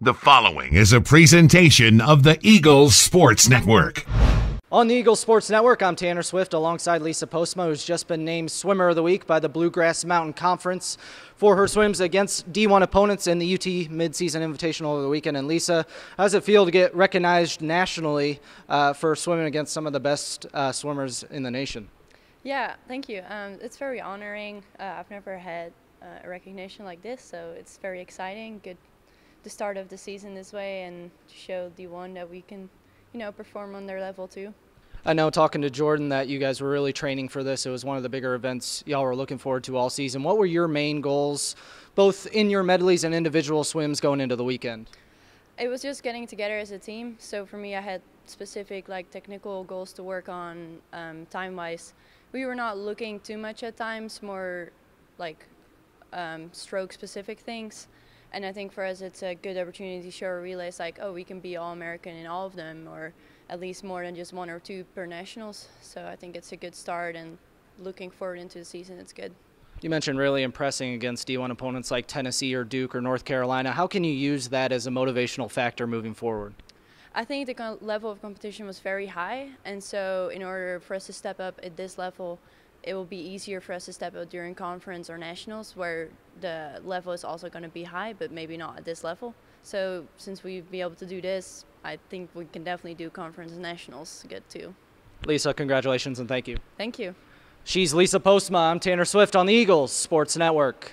The following is a presentation of the Eagles Sports Network. On the Eagles Sports Network, I'm Tanner Swift alongside Lisa Postma, who's just been named Swimmer of the Week by the Bluegrass Mountain Conference for her swims against D1 opponents in the UT Midseason Invitational over the weekend. And Lisa, how does it feel to get recognized nationally uh, for swimming against some of the best uh, swimmers in the nation? Yeah, thank you. Um, it's very honoring. Uh, I've never had uh, a recognition like this, so it's very exciting. Good the start of the season this way and show D1 that we can, you know, perform on their level too. I know talking to Jordan that you guys were really training for this. It was one of the bigger events y'all were looking forward to all season. What were your main goals, both in your medleys and individual swims going into the weekend? It was just getting together as a team. So for me, I had specific like technical goals to work on um, time-wise. We were not looking too much at times, more like um, stroke-specific things. And I think for us, it's a good opportunity to show our relays like, oh, we can be all American in all of them, or at least more than just one or two per nationals. So I think it's a good start, and looking forward into the season, it's good. You mentioned really impressing against D1 opponents like Tennessee or Duke or North Carolina. How can you use that as a motivational factor moving forward? I think the level of competition was very high, and so in order for us to step up at this level, it will be easier for us to step up during conference or nationals where the level is also going to be high, but maybe not at this level. So since we've been able to do this, I think we can definitely do conference and nationals good too. Lisa, congratulations and thank you. Thank you. She's Lisa Postma. I'm Tanner Swift on the Eagles Sports Network.